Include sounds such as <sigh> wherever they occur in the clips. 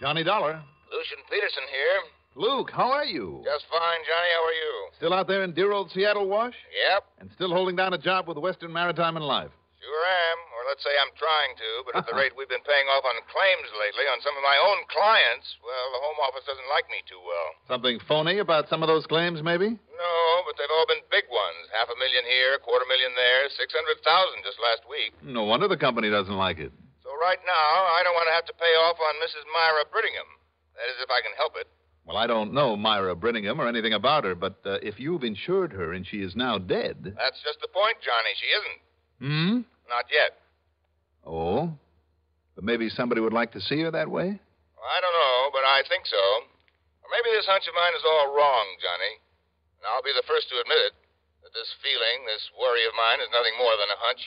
Johnny Dollar. Lucian Peterson here. Luke, how are you? Just fine, Johnny. How are you? Still out there in dear old Seattle, Wash? Yep, And still holding down a job with Western Maritime and Life. sure am. Or let's say I'm trying to, but at the <laughs> rate we've been paying off on claims lately on some of my own clients, well, the Home Office doesn't like me too well. Something phony about some of those claims, maybe? No, but they've all been big ones. Half a million here, quarter million there, six hundred thousand just last week. No wonder the company doesn't like it. Right now, I don't want to have to pay off on Mrs. Myra Brittingham. That is, if I can help it. Well, I don't know Myra Brittingham or anything about her, but uh, if you've insured her and she is now dead. That's just the point, Johnny. She isn't. Hmm? Not yet. Oh? But maybe somebody would like to see her that way? Well, I don't know, but I think so. Or maybe this hunch of mine is all wrong, Johnny. And I'll be the first to admit it. That this feeling, this worry of mine, is nothing more than a hunch.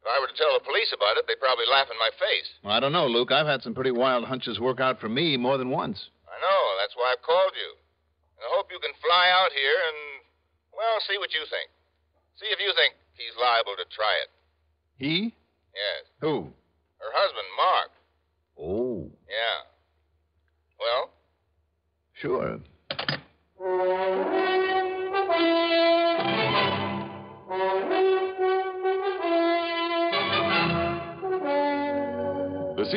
If I were to tell the police about it, they'd probably laugh in my face. Well, I don't know, Luke. I've had some pretty wild hunches work out for me more than once. I know. That's why I've called you. And I hope you can fly out here and, well, see what you think. See if you think he's liable to try it. He? Yes. Who? Her husband, Mark. Oh, Yeah. Well, sure. The <laughs>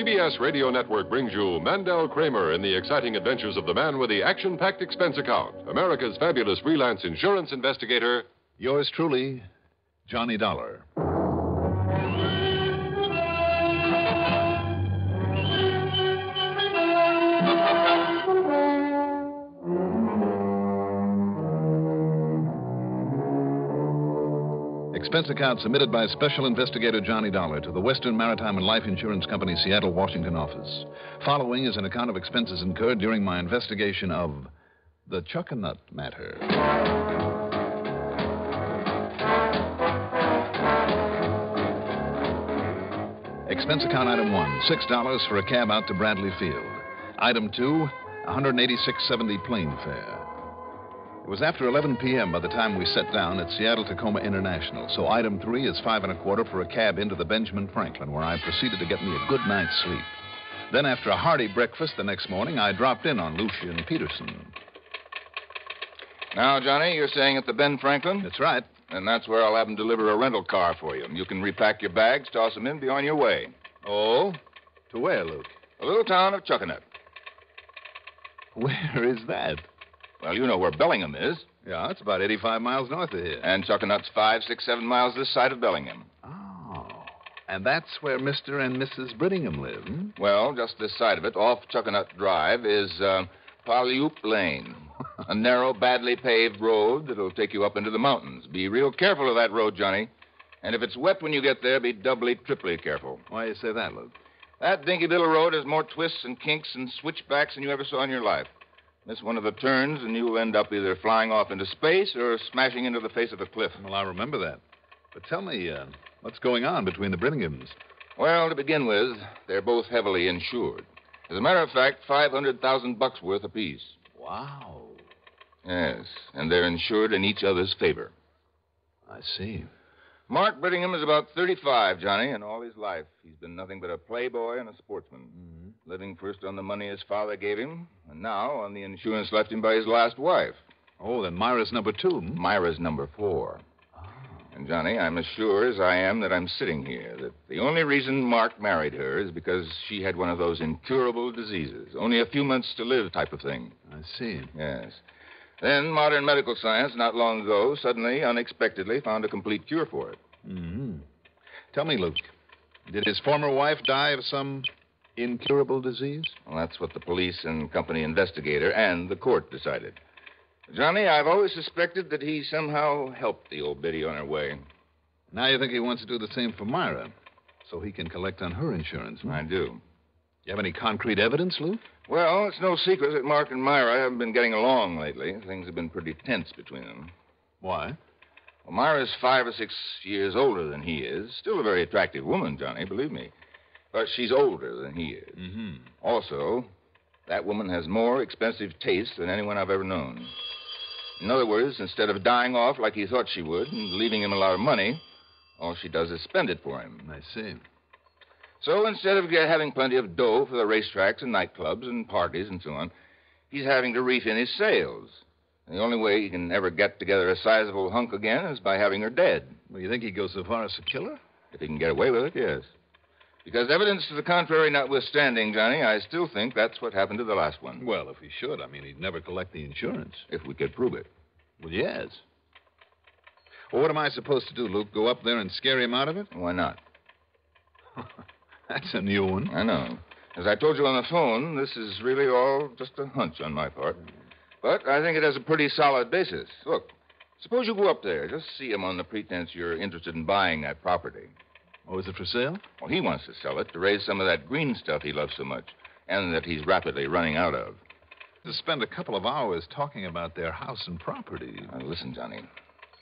CBS Radio Network brings you Mandel Kramer in the exciting adventures of the man with the action packed expense account, America's fabulous freelance insurance investigator. Yours truly, Johnny Dollar. Expense account submitted by Special Investigator Johnny Dollar to the Western Maritime and Life Insurance Company, Seattle, Washington office. Following is an account of expenses incurred during my investigation of the Chuckanut matter. Expense account item one, six dollars for a cab out to Bradley Field. Item two, 186.70 plane fare. It was after 11 p.m. by the time we set down at Seattle Tacoma International, so item three is five and a quarter for a cab into the Benjamin Franklin, where I proceeded to get me a good night's sleep. Then, after a hearty breakfast the next morning, I dropped in on Lucian Peterson. now, Johnny, you're staying at the Ben Franklin? That's right. And that's where I'll have them deliver a rental car for you. You can repack your bags, toss them in, be on your way. Oh? To where, Luke? The little town of Chuckanut. Where is that? Well, you know where Bellingham is. Yeah, it's about 85 miles north of here. And Chuckanut's five, six, seven miles this side of Bellingham. Oh. And that's where Mr. and Mrs. Brittingham live, hmm? Well, just this side of it, off Chuckanut Drive, is uh, Lane. a narrow, badly paved road that'll take you up into the mountains. Be real careful of that road, Johnny. And if it's wet when you get there, be doubly, triply careful. Why do you say that, Luke? That dinky little road has more twists and kinks and switchbacks than you ever saw in your life. Miss one of the turns, and you'll end up either flying off into space or smashing into the face of a cliff. Well, I remember that. But tell me, uh, what's going on between the Brittinghams? Well, to begin with, they're both heavily insured. As a matter of fact, five hundred thousand bucks worth apiece. Wow. Yes, and they're insured in each other's favor. I see. Mark Brittingham is about 35, Johnny, and all his life he's been nothing but a playboy and a sportsman. Living first on the money his father gave him, and now on the insurance left him by his last wife. Oh, then Myra's number two. Myra's number four. And, Johnny, I'm as sure as I am that I'm sitting here that the only reason Mark married her is because she had one of those incurable diseases, only a few months to live type of thing. I see. Yes. Then modern medical science, not long ago, suddenly, unexpectedly, found a complete cure for it. Mm-hmm. Tell me, Luke, did his former wife die of some incurable disease? Well, that's what the police and company investigator and the court decided. Johnny, I've always suspected that he somehow helped the old biddy on her way. Now you think he wants to do the same for Myra, so he can collect on her insurance. hmm? I do. You have any concrete evidence, Luke? Well, it's no secret that Mark and Myra haven't been getting along lately. Things have been pretty tense between them. Why? Well, Myra's five or six years older than he is. Still a very attractive woman, Johnny, believe me. But she's older than he is. Mm-hmm. Also, that woman has more expensive taste than anyone I've ever known. In other words, instead of dying off like he thought she would and leaving him a lot of money, all she does is spend it for him. I see. So instead of get- having plenty of dough for the racetracks and nightclubs and parties and so on, he's having to reef in his sales. And the only way he can ever get together a sizable hunk again is by having her dead. Well, you think he'd go so far as to kill her? If he can get away with it, yes. Because evidence to the contrary notwithstanding, Johnny, I still think that's what happened to the last one. Well, if he should, I mean, he'd never collect the insurance. If we could prove it. Well, yes. Well, what am I supposed to do, Luke? Go up there and scare him out of it? Why not? <laughs> That's a new one. I know. As I told you on the phone, this is really all just a hunch on my part. But I think it has a pretty solid basis. Look, suppose you go up there, just see him on the pretense you're interested in buying that property. Oh, is it for sale? Well, he wants to sell it to raise some of that green stuff he loves so much, and that he's rapidly running out of. To spend a couple of hours talking about their house and property. Now, listen, Johnny.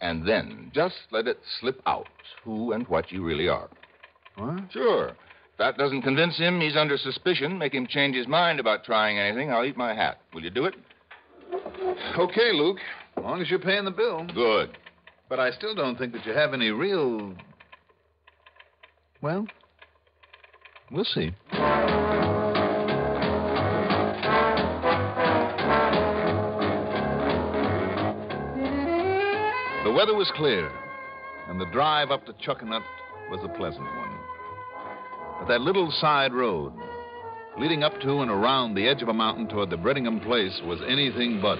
And then just let it slip out who and what you really are. What? Sure. If that doesn't convince him he's under suspicion, make him change his mind about trying anything, I'll eat my hat. Will you do it? Okay, Luke. As long as you're paying the bill. Good. But I still don't think that you have any real. Well, we'll see. The weather was clear, and the drive up to Chuckanut was a pleasant one. But that little side road, leading up to and around the edge of a mountain toward the Brittingham place, was anything but.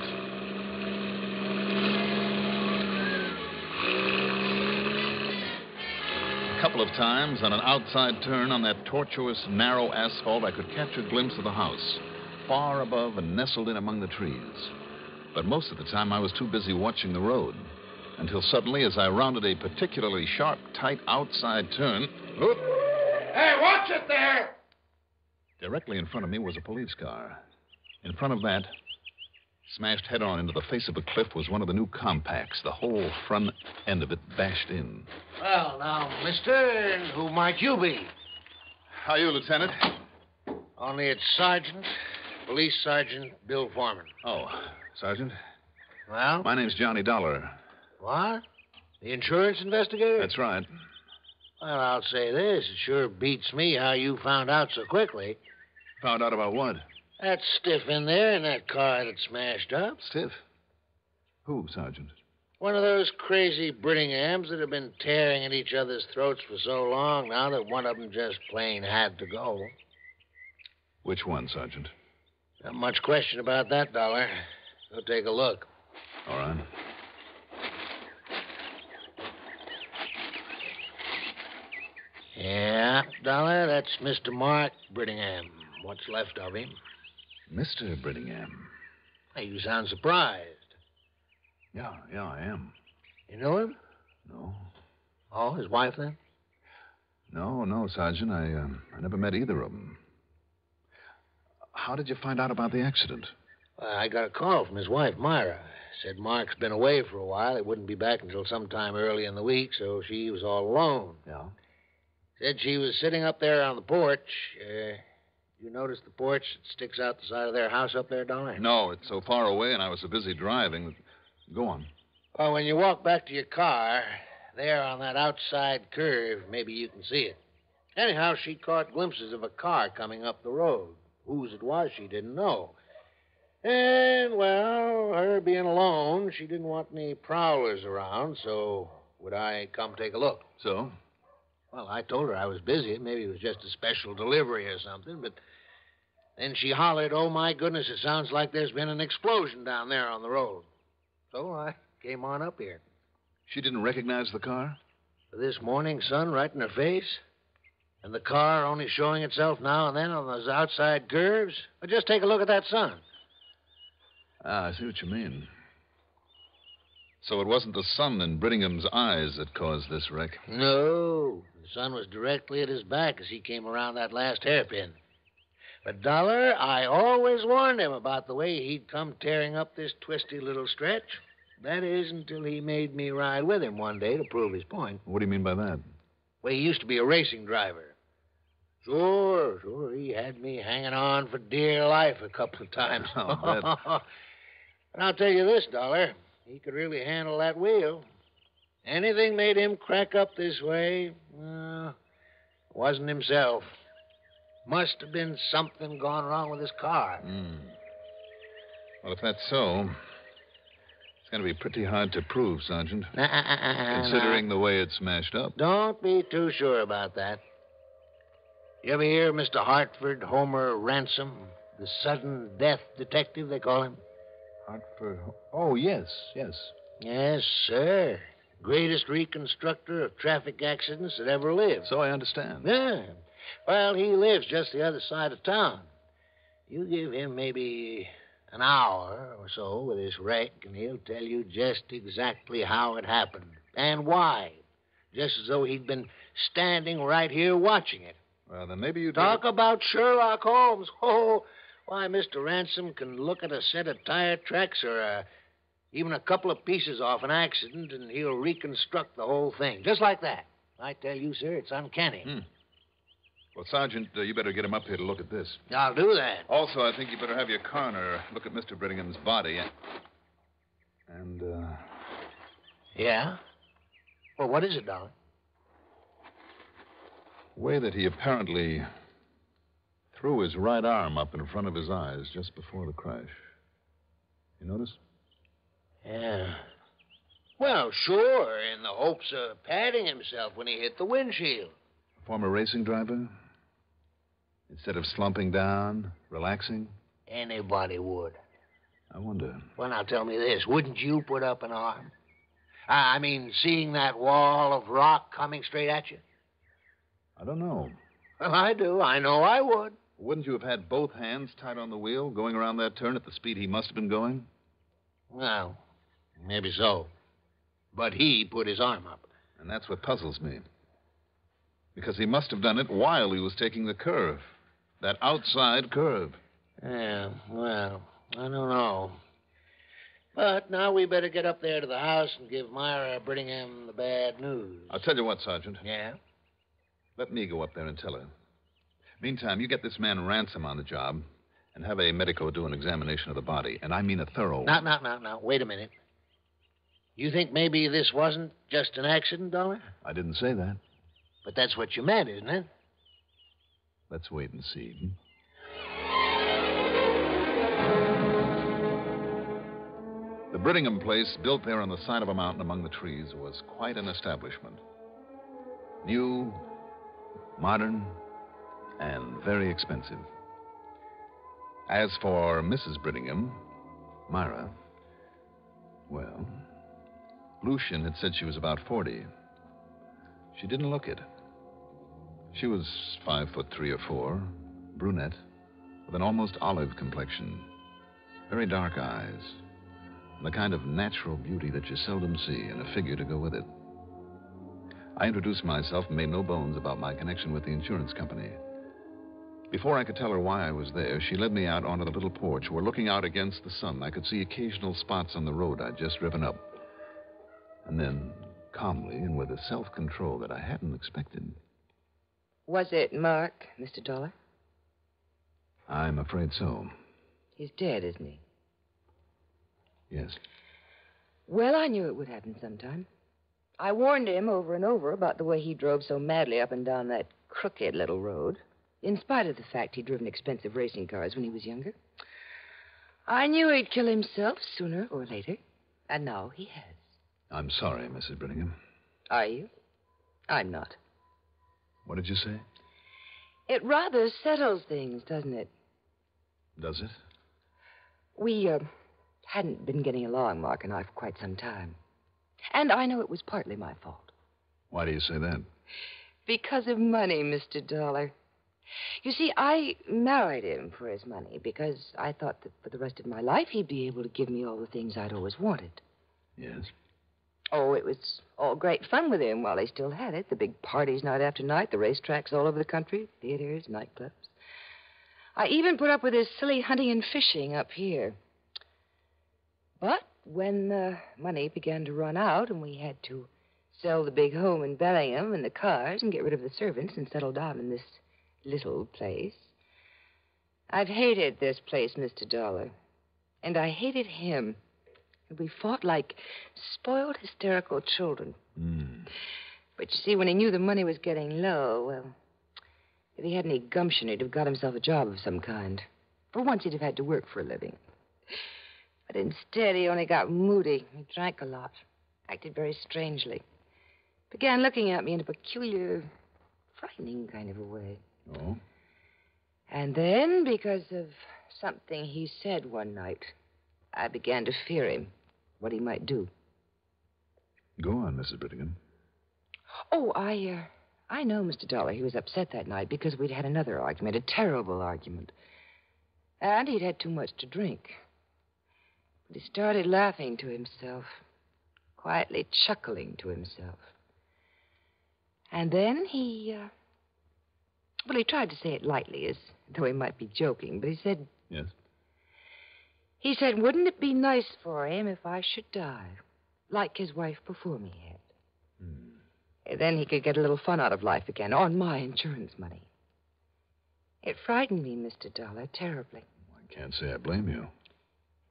Couple of times on an outside turn on that tortuous, narrow asphalt, I could catch a glimpse of the house, far above and nestled in among the trees. But most of the time, I was too busy watching the road. Until suddenly, as I rounded a particularly sharp, tight outside turn, whoop, Hey, watch it there! directly in front of me was a police car. In front of that, smashed head on into the face of a cliff, was one of the new compacts, the whole front end of it bashed in. Well, now, mister, who might you be? How you, Lieutenant? Only it's Sergeant, Police Sergeant Bill Foreman. Oh, Sergeant. Well, My name's Johnny Dollar. what? The insurance investigator? That's right. Well, I'll say this. It sure beats me how you found out so quickly. Found out about what? That stiff in there in that car that smashed up. Stiff. Who, Sergeant? One of those crazy Brittinghams that have been tearing at each other's throats for so long now that one of them just plain had to go. Which one, Sergeant? Not much question about that, Dollar. Go take a look. All right. Yeah, Dollar, that's Mr. Mark Brittingham. What's left of him. Mr. Brittingham. Hey, you sound surprised. Yeah, yeah, I am. You know him? No. Oh, his wife then? No, no, Sergeant. I, uh, I never met either of them. How did you find out about the accident? Well, I got a call from his wife, Myra. Said Mark's been away for a while. He wouldn't be back until sometime early in the week, so she was all alone. Yeah. Said she was sitting up there on the porch. Uh, you notice the porch that sticks out the side of their house up there, Dollar? No, it's so far away, and I was so busy driving. that- Go on. Well, when you walk back to your car, there on that outside curve, maybe you can see it. Anyhow, she caught glimpses of a car coming up the road. Whose it was, she didn't know. And, well, her being alone, she didn't want any prowlers around, so would I come take a look? So? Well, I told her I was busy. Maybe it was just a special delivery or something, but then she hollered, Oh, my goodness, it sounds like there's been an explosion down there on the road. So I came on up here. She didn't recognize the car? This morning sun right in her face? And the car only showing itself now and then on those outside curves? Well, just take a look at that sun. Ah, I see what you mean. So it wasn't the sun in Brittingham's eyes that caused this wreck. No, the sun was directly at his back as he came around that last hairpin. But, Dollar, I always warned him about the way he'd come tearing up this twisty little stretch. That is, until he made me ride with him one day to prove his point. What do you mean by that? Well, he used to be a racing driver. Sure, sure. He had me hanging on for dear life a couple of times. <laughs> I'll <laughs> but I'll tell you this, Dollar. He could really handle that wheel. Anything made him crack up this way, uh, wasn't himself. Must have been something gone wrong with his car. Hmm. Well, if that's so, it's going to be pretty hard to prove, Sergeant. Considering the way it's smashed up. Don't be too sure about that. You ever hear Mr. Hartford Homer Ransom, the sudden death detective, they call him? Hartford. Oh, yes, yes. Yes, sir. Greatest reconstructor of traffic accidents that ever lived. So I understand. Yeah. Well, he lives just the other side of town. You give him maybe an hour or so with this wreck, and he'll tell you just exactly how it happened and why. Just as though he'd been standing right here watching it. Well, then maybe you Talk about Sherlock Holmes. <laughs> Oh, why, Mr. Ransom can look at a set of tire tracks or a, even a couple of pieces off an accident, and he'll reconstruct the whole thing. Just like that. I tell you, sir, it's uncanny. Hmm. Well, Sergeant, uh, you better get him up here to look at this. I'll do that. Also, I think you better have your coroner look at Mr. Brittingham's body. And, and uh, Yeah? Well, what is it, darling? the way that he apparently threw his right arm up in front of his eyes just before the crash. You notice? Yeah. Well, sure, in the hopes of padding himself when he hit the windshield. Former racing driver? Instead of slumping down, relaxing? Anybody would. I wonder. Well, now tell me this. Wouldn't you put up an arm? I I mean, seeing that wall of rock coming straight at you? I don't know. Well, I do. I know I would. Wouldn't you have had both hands tight on the wheel, going around that turn at the speed he must have been going? Well, maybe so. But he put his arm up. And that's what puzzles me. Because he must have done it while he was taking the curve. That outside curve. Yeah, well, I don't know. But now we better get up there to the house and give Myra Brittingham the bad news. I'll tell you what, Sergeant. Yeah? Let me go up there and tell her. Meantime, you get this man Ransom on the job and have a medico do an examination of the body. And I mean a thorough Now, now, now, now, wait a minute. You think maybe this wasn't just an accident, Dollar? I didn't say that. But that's what you meant, isn't it? Let's wait and see. hmm? The Brittingham place, built there on the side of a mountain among the trees, was quite an establishment. New, modern, and very expensive. As for Mrs. Brittingham, Myra, well, Lucian had said she was about 40. She didn't look it. She was five foot three or four, brunette, with an almost olive complexion, very dark eyes, and the kind of natural beauty that you seldom see in a figure to go with it. I introduced myself and made no bones about my connection with the insurance company. Before I could tell her why I was there, she led me out onto the little porch where, looking out against the sun, I could see occasional spots on the road I'd just driven up. And then, calmly and with a self control that I hadn't expected, Was it Mark, Mr. Dollar? I'm afraid so. He's dead, isn't he? Yes. Well, I knew it would happen sometime. I warned him over and over about the way he drove so madly up and down that crooked little road, in spite of the fact he'd driven expensive racing cars when he was younger. I knew he'd kill himself sooner or later, and now he has. I'm sorry, Mrs. Brittingham. Are you? I'm not. What did you say? It rather settles things, doesn't it? Does it? We uh, hadn't been getting along, Mark and I, for quite some time. And I know it was partly my fault. Why do you say that? Because of money, Mr. Dollar. You see, I married him for his money because I thought that for the rest of my life he'd be able to give me all the things I'd always wanted. Yes. Oh, it was all great fun with him while he still had it. The big parties night after night, the racetracks all over the country, theaters, nightclubs. I even put up with his silly hunting and fishing up here. But when the money began to run out and we had to sell the big home in Bellingham and the cars and get rid of the servants and settle down in this little place, I've hated this place, Mr. Dollar. And I hated him. And we fought like spoiled, hysterical children. Hmm. But you see, when he knew the money was getting low, well, If he had any gumption, he'd have got himself a job of some kind. For once, he'd have had to work for a living. But instead, he only got moody. He drank a lot, acted very strangely, began looking at me in a peculiar, frightening kind of a way. Oh? And then, because of something he said one night, I began to fear him, what he might do. Go on, Mrs. Brittingham. Oh, I, uh, I know, Mr. Dollar. He was upset that night because we'd had another argument, a terrible argument. And he'd had too much to drink. But he started laughing to himself, quietly chuckling to himself. And then he, uh, well, he tried to say it lightly, as though he might be joking, but he said, Yes? he said, wouldn't it be nice for him if I should die, like his wife before me had? And Then he could get a little fun out of life again on my insurance money. It frightened me, Mr. Dollar, terribly. I can't say I blame you.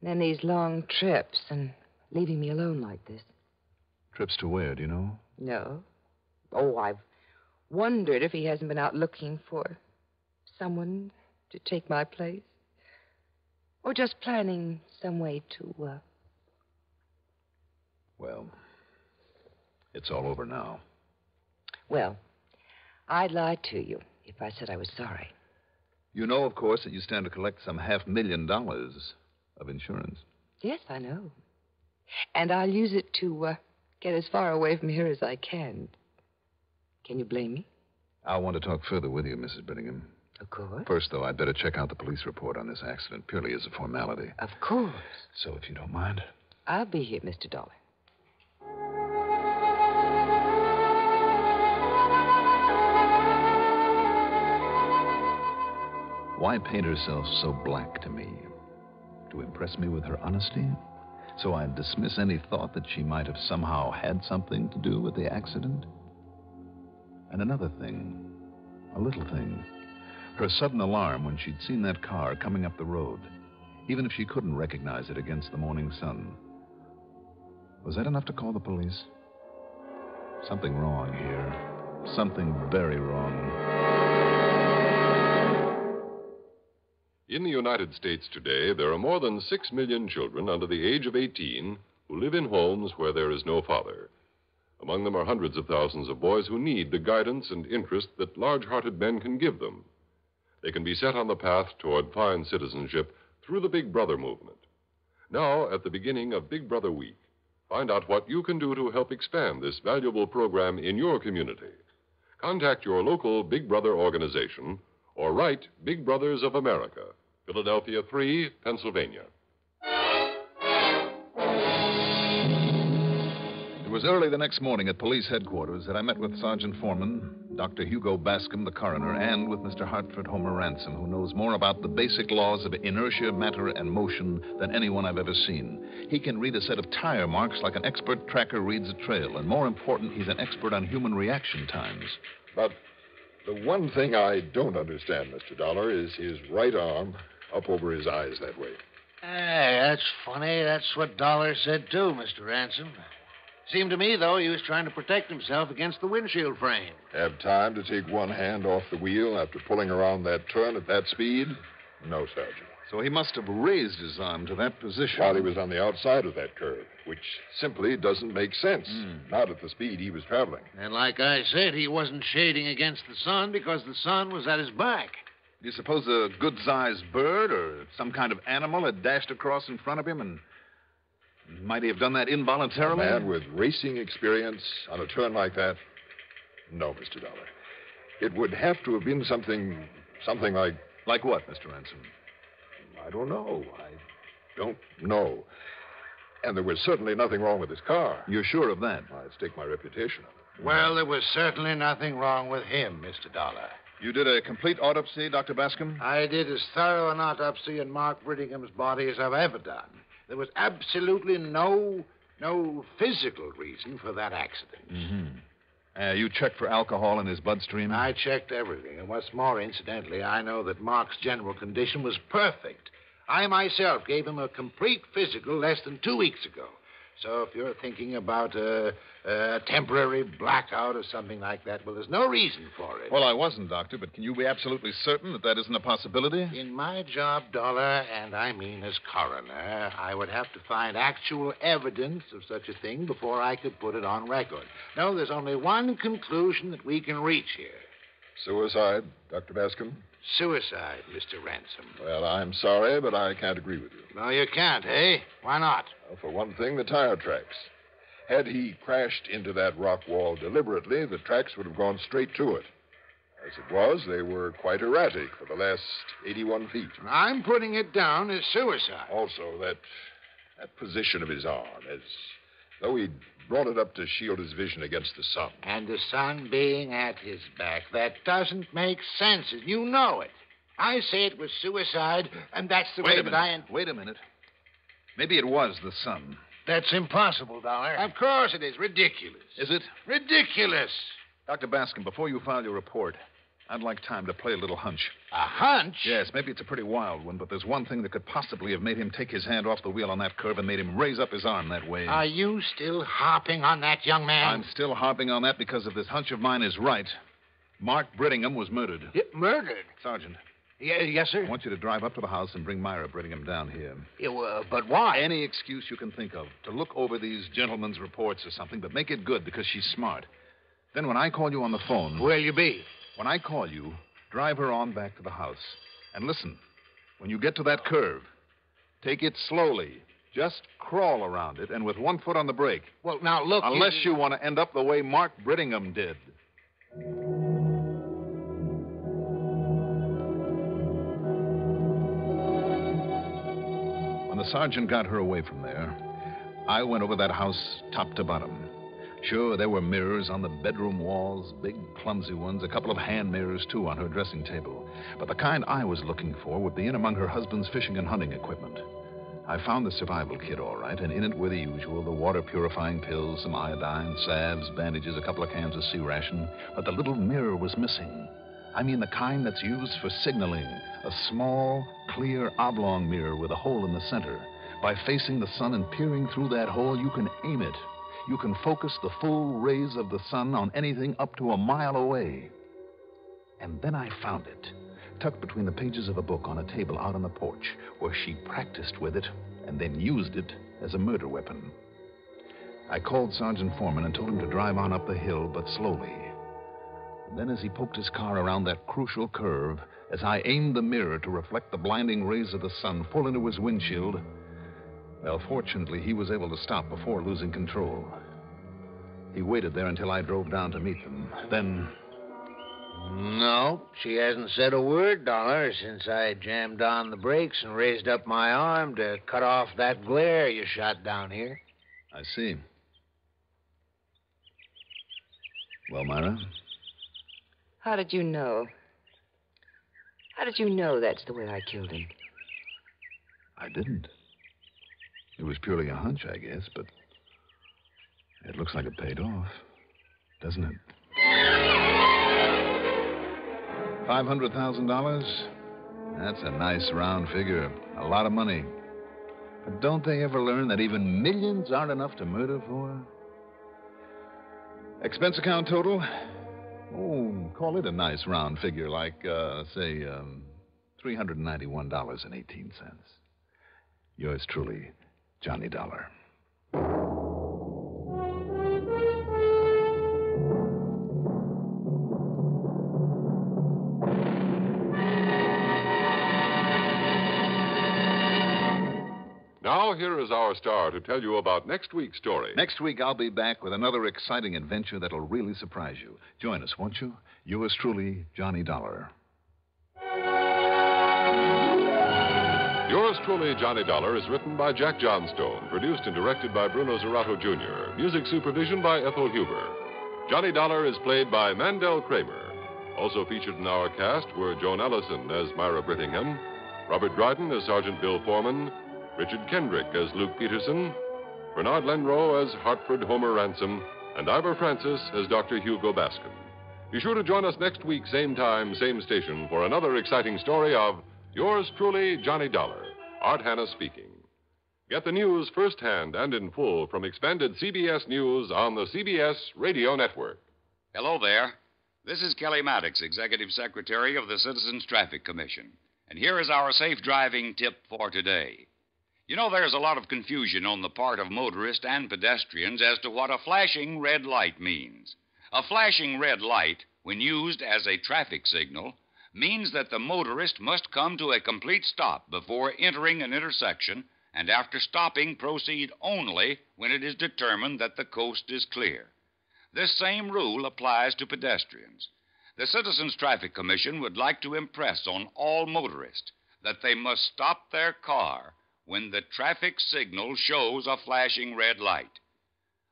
And then these long trips and leaving me alone like this. Trips to where, do you know? No. Oh, I've wondered if he hasn't been out looking for someone to take my place. Or just planning some way to, uh, Well, it's all over now. well, I'd lie to you if I said I was sorry. You know, of course, that you stand to collect some half million dollars of insurance. Yes, I know. And I'll use it to uh, get as far away from here as I can. Can you blame me? I want to talk further with you, Mrs. Brittingham. Of course. First, though, I'd better check out the police report on this accident, purely as a formality. Of course. So, if you don't mind. I'll be here, Mr. Dollar. Why paint herself so black to me? To impress me with her honesty? So I'd dismiss any thought that she might have somehow had something to do with the accident? And another thing, a little thing. Her sudden alarm when she'd seen that car coming up the road, even if she couldn't recognize it against the morning sun. Was that enough to call the police? Something wrong here. Something very wrong. In the United States today, there are more than six million children under the age of 18 who live in homes where there is no father. Among them are hundreds of thousands of boys who need the guidance and interest that large hearted men can give them. They can be set on the path toward fine citizenship through the Big Brother movement. Now, at the beginning of Big Brother Week, find out what you can do to help expand this valuable program in your community. Contact your local Big Brother organization or write Big Brothers of America, Philadelphia 3, Pennsylvania. It was early the next morning at police headquarters that I met with Sergeant Foreman, Dr. Hugo Bascom, the coroner, and with Mr. Hartford Homer Ransom, who knows more about the basic laws of inertia, matter, and motion than anyone I've ever seen. He can read a set of tire marks like an expert tracker reads a trail, and more important, he's an expert on human reaction times. But the one thing I don't understand, Mr. Dollar, is his right arm up over his eyes that way. Hey, that's funny. That's what Dollar said, too, Mr. Ransom. Seemed to me, though, he was trying to protect himself against the windshield frame. Have time to take one hand off the wheel after pulling around that turn at that speed? No, Sergeant. So he must have raised his arm to that position. While he was on the outside of that curve, which simply doesn't make sense. Hmm. Not at the speed he was traveling. And like I said, he wasn't shading against the sun because the sun was at his back. Do you suppose a good sized bird or some kind of animal had dashed across in front of him and might he have done that A involuntarily? man with racing experience on a turn like that? No, Mr. Dollar. It would have to have been something, something like, Like what, Mr. Ransom? I don't know. I don't know. And there was certainly nothing wrong with his car. You're sure of that? I'd stake my reputation on it. Well, there was certainly nothing wrong with him, Mr. Dollar. You did a complete autopsy, Dr. Bascom? I did as thorough an autopsy in Mark Brittingham's body as I've ever done. There was absolutely no no physical reason for that accident. Mm-hmm. Uh, you checked for alcohol in his bloodstream? I checked everything, and what's more, incidentally, I know that Mark's general condition was perfect. I myself gave him a complete physical less than two weeks ago. So if you're thinking about a, a temporary blackout or something like that, well, there's no reason for it. Well, I wasn't, Doctor, but can you be absolutely certain that that isn't a possibility? In my job, Dollar, and I mean as coroner, I would have to find actual evidence of such a thing before I could put it on record. No, there's only one conclusion that we can reach here Suicide, Dr. Bascom? Suicide, Mr. Ransom. Well, I'm sorry, but I can't agree with you. No, you can't, eh? Why not? Well, for one thing, the tire tracks. Had he crashed into that rock wall deliberately, the tracks would have gone straight to it. As it was, they were quite erratic for the last 81 feet. I'm putting it down as suicide. Also, that that position of his arm, as though he'd brought it up to shield his vision against the sun. And the sun being at his back. That doesn't make sense, and you know it. I say it was suicide, and that's the Wait way a that minute. I. In- Wait a minute. Maybe it was the sun. that's impossible, Dollar. Of course it is. Ridiculous. Is it? Ridiculous. Dr. Bascom, before you file your report, I'd like time to play a little hunch. A hunch? Yes, maybe it's a pretty wild one, but there's one thing that could possibly have made him take his hand off the wheel on that curve and made him raise up his arm that way. Are you still harping on that, young man? I'm still harping on that because if this hunch of mine is right, Mark Brittingham was murdered. Y- murdered? Sergeant, Yeah, yes, sir. I want you to drive up to the house and bring Myra Brittingham down here. Well, but why? Any excuse you can think of to look over these gentlemen's reports or something, but make it good because she's smart. Then when I call you on the phone, Where'll you be? when I call you, drive her on back to the house. And listen, when you get to that curve, take it slowly. Just crawl around it and with one foot on the brake. Well, now look. Unless you want to end up the way Mark Brittingham did. When the sergeant got her away from there, I went over that house top to bottom. Sure, there were mirrors on the bedroom walls, big, clumsy ones, a couple of hand mirrors, too, on her dressing table. But the kind I was looking for would be in among her husband's fishing and hunting equipment. I found the survival kit, all right, and in it were the usual the water purifying pills, some iodine, salves, bandages, a couple of cans of C ration. But the little mirror was missing. I mean the kind that's used for signaling. A small, clear, oblong mirror with a hole in the center. By facing the sun and peering through that hole, you can aim it. You can focus the full rays of the sun on anything up to a mile away. And then I found it, tucked between the pages of a book on a table out on the porch, where she practiced with it and then used it as a murder weapon. I called Sergeant Foreman and told him to drive on up the hill, but slowly. And then, as he poked his car around that crucial curve, as I aimed the mirror to reflect the blinding rays of the sun full into his windshield, well, fortunately, he was able to stop before losing control. He waited there until I drove down to meet them. Then, No, she hasn't said a word, Dollar, since I jammed on the brakes and raised up my arm to cut off that glare you shot down here. I see. Well, Myra, How did you know? How did you know that's the way I killed him? I didn't. It was purely a hunch, I guess, but it looks like it paid off, doesn't it? $500,000? That's a nice round figure. A lot of money. But don't they ever learn that even millions aren't enough to murder for? Expense account total? Oh, call it a nice round figure, like, uh, say, um, $391.18. Yours truly, Johnny Dollar. Now, here is our star to tell you about next week's story. Next week, I'll be back with another exciting adventure that'll really surprise you. Join us, won't you? Yours truly, Johnny Dollar. Truly, Johnny Dollar, is written by Jack Johnstone, produced and directed by Bruno Zirato Jr., music supervision by Ethel Huber. Johnny Dollar is played by Mandel Kramer. Also featured in our cast were Joan Ellison as Myra Brittingham, Robert Dryden as Sergeant Bill Foreman, Richard Kendrick as Luke Peterson, Bernard Lenrow as Hartford Homer Ransom, and Ivor Francis as Dr. Hugo Bascom. Be sure to join us next week, same time, same station, for another exciting story of Yours truly, Johnny Dollar. Art Hannes speaking. Get the news firsthand and in full from expanded CBS News on the CBS Radio Network. Hello there. This is Kelly Maddox, Executive Secretary of the Citizens Traffic Commission. And here is our safe driving tip for today. You know, there's a lot of confusion on the part of motorists and pedestrians as to what a flashing red light means. A flashing red light, when used as a traffic signal, means that the motorist must come to a complete stop before entering an intersection and after stopping proceed only when it is determined that the coast is clear. This same rule applies to pedestrians. The Citizens Traffic Commission would like to impress on all motorists that they must stop their car when the traffic signal shows a flashing red light.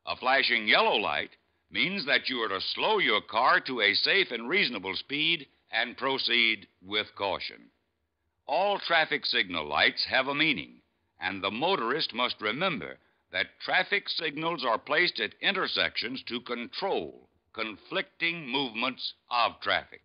A flashing yellow light means that you are to slow your car to a safe and reasonable speed and proceed with caution. All traffic signal lights have a meaning, and the motorist must remember that traffic signals are placed at intersections to control conflicting movements of traffic.